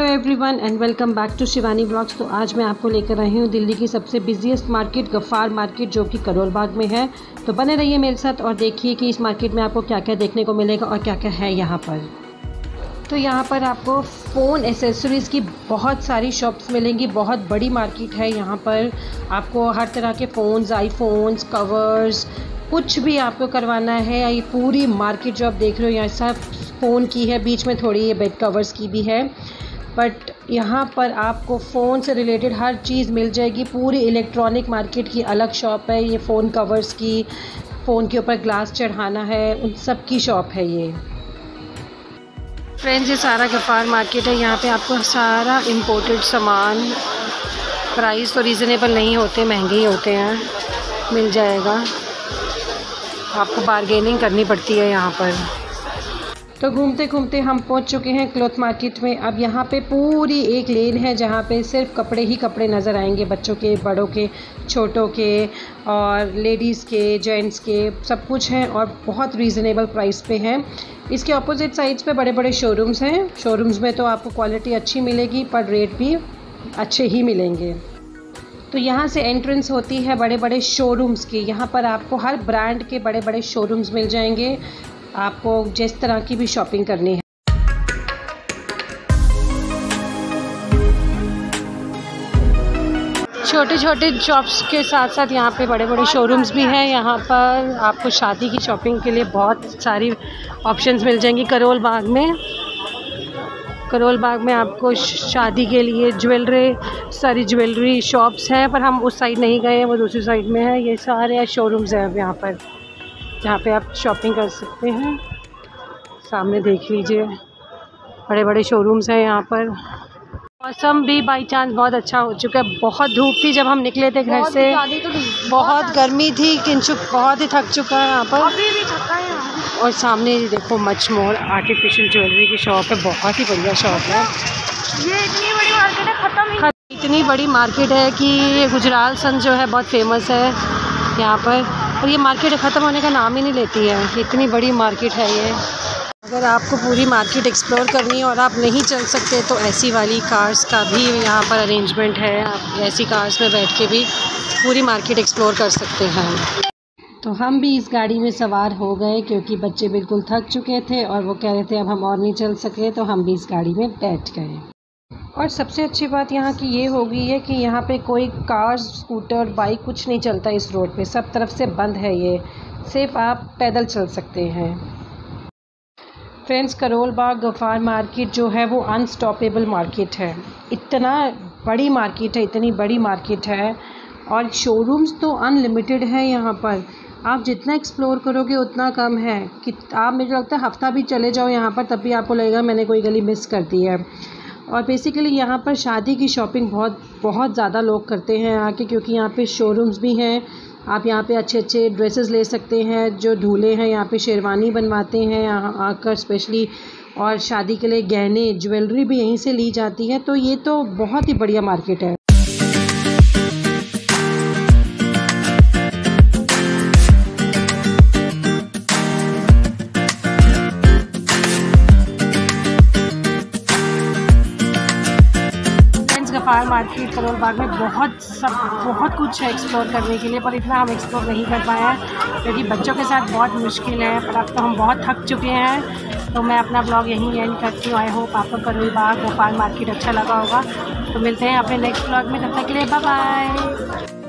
Everyone and welcome back to Shivani blogs तो आज मैं आपको लेकर आई हूँ दिल्ली की सबसे बिजिएस्ट मार्केट गफ़ार मार्केट जो कि करोल बाग में है। तो बने रहिए मेरे साथ और देखिए कि इस मार्केट में आपको क्या क्या देखने को मिलेगा और क्या क्या है यहाँ पर। तो यहाँ पर आपको फ़ोन एसेसरीज़ की बहुत सारी शॉप्स मिलेंगी, बहुत बड़ी मार्केट है यहाँ पर। आपको हर तरह के फ़ोन्स आईफोन्स कवर्स कुछ भी आपको करवाना है। ये पूरी मार्केट जो आप देख रहे हो, यहाँ सब फ़ोन की है, बीच में थोड़ी ये बेड कवर्स की भी है। बट यहाँ पर आपको फ़ोन से रिलेटेड हर चीज़ मिल जाएगी। पूरी इलेक्ट्रॉनिक मार्केट की अलग शॉप है। ये फ़ोन कवर्स की फ़ोन के ऊपर ग्लास चढ़ाना है। उन सब की शॉप है ये। फ्रेंड्स ये सारा गफ़ार मार्केट है। यहाँ पे आपको सारा इम्पोर्टेड सामान प्राइस तो रीज़नेबल नहीं होते, महँगे ही होते हैं। मिल जाएगा। आपको बारगेनिंग करनी पड़ती है यहाँ पर। तो घूमते घूमते हम पहुँच चुके हैं क्लॉथ मार्केट में। अब यहाँ पे पूरी एक लेन है जहाँ पे सिर्फ़ कपड़े ही कपड़े नज़र आएँगे बच्चों के, बड़ों के, छोटों के और लेडीज़ के, जेंट्स के, सब कुछ हैं और बहुत रीज़नेबल प्राइस पे हैं। इसके अपोजिट साइड्स पे बड़े बड़े शोरूम्स हैं। शोरूम्स में तो आपको क्वालिटी अच्छी मिलेगी पर रेट भी अच्छे ही मिलेंगे। तो यहाँ से एंट्रेंस होती है बड़े बड़े शोरूम्स की। यहाँ पर आपको हर ब्रांड के बड़े बड़े शोरूम्स मिल जाएँगे। आपको जिस तरह की भी शॉपिंग करनी है। छोटे छोटे शॉप्स के साथ साथ यहाँ पे बड़े बड़े शोरूम्स भी हैं। यहाँ पर आपको शादी की शॉपिंग के लिए बहुत सारी ऑप्शंस मिल जाएँगी करोल बाग में। करोल बाग में आपको शादी के लिए ज्वेलरी सारी ज्वेलरी शॉप्स हैं, पर हम उस साइड नहीं गए हैं, वो दूसरी साइड में है। ये सारे शोरूम्स हैं अब यहाँ पर। जहाँ पे आप शॉपिंग कर सकते हैं। सामने देख लीजिए। बड़े बड़े शोरूम्स हैं यहाँ पर। मौसम भी बाई चांस बहुत अच्छा हो चुका है। बहुत धूप थी जब हम निकले थे घर से। तो बहुत गर्मी थी किंचुक बहुत ही थक चुका है यहाँ पर। अभी भी थका है और सामने देखो मच मोर आर्टिफिशियल ज्वेलरी की शॉप है। बहुत ही बढ़िया शॉप है। ये इतनी बड़ी मार्केट है ख़त्म इतनी बड़ी मार्केट है कि गुजराल सन जो है बहुत फ़ेमस है यहाँ पर। और ये मार्केट ख़त्म होने का नाम ही नहीं लेती है। इतनी बड़ी मार्केट है ये। अगर आपको पूरी मार्केट एक्सप्लोर करनी है और आप नहीं चल सकते तो ऐसी वाली कार्स का भी यहाँ पर अरेंजमेंट है। आप ऐसी कार्स में बैठ के भी पूरी मार्केट एक्सप्लोर कर सकते हैं। तो हम भी इस गाड़ी में सवार हो गए, क्योंकि बच्चे बिल्कुल थक चुके थे और वो कह रहे थे, अब हम और नहीं चल सके। तो हम भी इस गाड़ी में बैठ गए। और सबसे अच्छी बात यहाँ की ये हो गई है कि यहाँ पे कोई कार, स्कूटर, बाइक कुछ नहीं चलता इस रोड पे। सब तरफ़ से बंद है ये। सिर्फ़ आप पैदल चल सकते हैं। फ्रेंड्स करोल बाग गफ़ार मार्केट जो है वो अनस्टॉपेबल मार्केट है। इतना बड़ी मार्केट है, इतनी बड़ी मार्केट है और शोरूम्स तो अनलिमिटेड है यहाँ पर। आप जितना एक्सप्लोर करोगे, उतना कम है। कि आप, मुझे लगता है हफ़्ता भी चले जाओ यहाँ पर, तब भी आपको लगेगा मैंने कोई गली मिस कर दी है। और बेसिकली यहाँ पर शादी की शॉपिंग बहुत बहुत ज़्यादा लोग करते हैं आके क्योंकि यहाँ पे शोरूम्स भी हैं। आप यहाँ पे अच्छे अच्छे ड्रेसेस ले सकते हैं, जो ढूले हैं यहाँ पे शेरवानी बनवाते हैं यहाँ आकर स्पेशली और शादी के लिए गहने ज्वेलरी भी यहीं से ली जाती है। तो ये तो बहुत ही बढ़िया मार्केट है। फायर मार्केट करोल बाग में बहुत सब, बहुत कुछ है एक्सप्लोर करने के लिए, पर इतना हम एक्सप्लोर नहीं कर पाए हैं, क्योंकि बच्चों के साथ बहुत मुश्किल है, पर अब तो हम बहुत थक चुके हैं। तो मैं अपना ब्लॉग यहीं एंड करती हूँ। आई होप आपको करोल बाग भोपाल मार्केट अच्छा लगा होगा। तो मिलते हैं अपने नेक्स्ट ब्लॉग में, तब तक के लिए बाय